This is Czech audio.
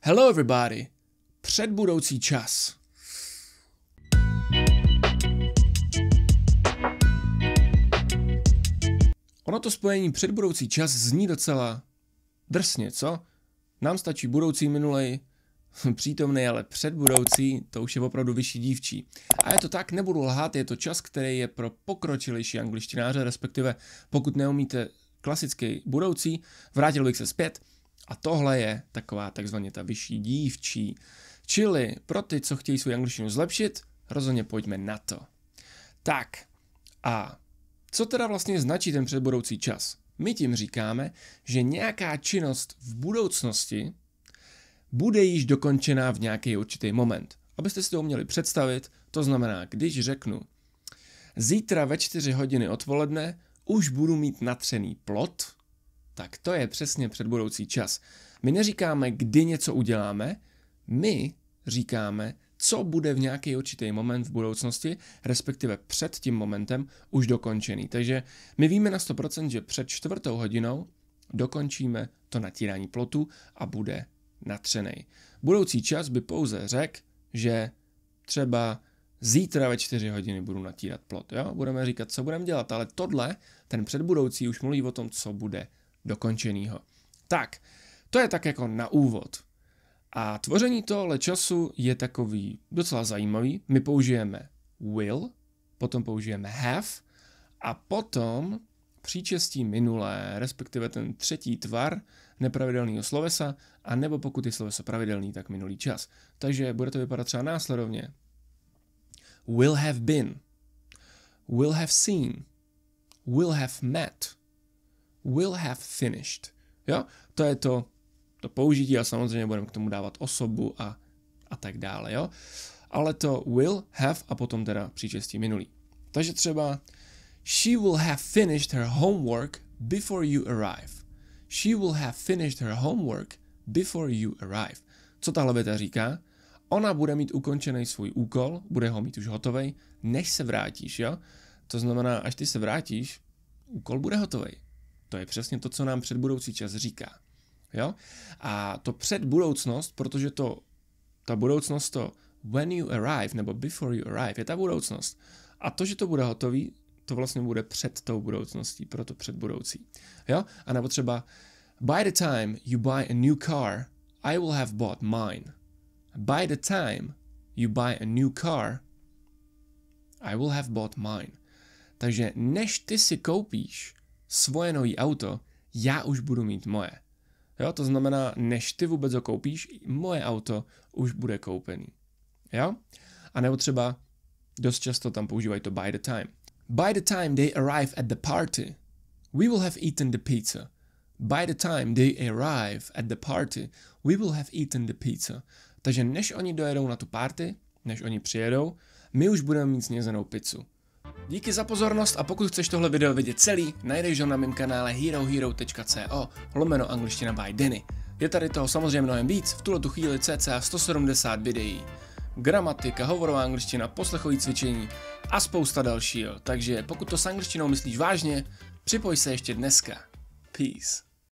Hello everybody! Předbudoucí čas. Ono to spojení předbudoucí čas zní docela drsně, co? Nám stačí budoucí minulej, přítomný, ale předbudoucí, to už je opravdu vyšší dívčí. A je to tak, nebudu lhát, je to čas, který je pro pokročilejší angličtináře, respektive pokud neumíte klasický budoucí, vrátil bych se zpět a tohle je taková takzvaně ta vyšší dívčí. Čili pro ty, co chtějí svou angličtinu zlepšit, rozhodně pojďme na to. Tak, a co teda vlastně značí ten předbudoucí čas? My tím říkáme, že nějaká činnost v budoucnosti bude již dokončená v nějaký určitý moment. Abyste si to uměli představit, to znamená, když řeknu zítra ve 4 hodiny odpoledne už budu mít natřený plot, tak to je přesně předbudoucí čas. My neříkáme, kdy něco uděláme, my říkáme, co bude v nějaký určitý moment v budoucnosti, respektive před tím momentem už dokončený. Takže my víme na 100%, že před čtvrtou hodinou dokončíme to natírání plotu a bude natřený. Budoucí čas by pouze řekl, že třeba zítra ve 4 hodiny budu natírat plot. Jo? Budeme říkat, co budeme dělat, ale tohle, ten předbudoucí už mluví o tom, co bude dokončenýho. Tak, to je tak jako na úvod. A tvoření tohle času je takový docela zajímavý. My použijeme will, potom použijeme have a potom příčestí minulé, respektive ten třetí tvar nepravidelného slovesa, a nebo pokud je sloveso pravidelný, tak minulý čas. Takže bude to vypadat třeba následovně. Will have been, will have seen, will have met, will have finished. Jo? To je to, to použití a samozřejmě budeme k tomu dávat osobu a, a tak dále. Jo? Ale to will, have a potom teda příčestí minulý. Takže třeba She will have finished her homework before you arrive. She will have finished her homework before you arrive. Co tahle věta říká? Ona bude mít ukončený svůj úkol, bude ho mít už hotový, než se vrátíš, jo? To znamená, až ty se vrátíš, úkol bude hotový. To je přesně to, co nám předbudoucí čas říká. Jo? A to předbudoucnost, protože to, ta budoucnost to when you arrive, nebo before you arrive, je ta budoucnost. A to, že to bude hotový, to vlastně bude před tou budoucností, proto před budoucí. Jo? A nebo třeba By the time you buy a new car, I will have bought mine. By the time you buy a new car, I will have bought mine. Takže než ty si koupíš svoje nový auto, já už budu mít moje. Jo, to znamená, než ty vůbec ho koupíš, moje auto už bude koupený. Jo? A nebo třeba dost často tam používají to by the time. By the time they arrive at the party, we will have eaten the pizza. By the time they arrive at the party, we will have eaten the pizza. Takže než oni dojedou na tu party, než oni přijedou, my už budeme mít snězenou pizzu. Díky za pozornost a pokud chceš tohle video vidět celý, najdeš ho na mém kanále herohero.co lomeno angličtina by Denny. Je tady toho samozřejmě mnohem víc, v tuhle tu chvíli cca 170 videí. Gramatika, hovorová angličtina, poslechový cvičení a spousta dalšího. Takže pokud to s angličtinou myslíš vážně, připoj se ještě dneska. Peace.